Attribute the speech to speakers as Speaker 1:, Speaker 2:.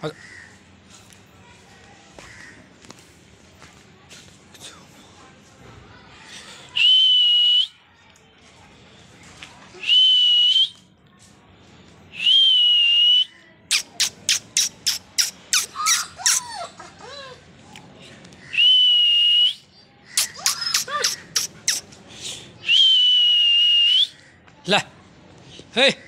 Speaker 1: 好的。来，嘿。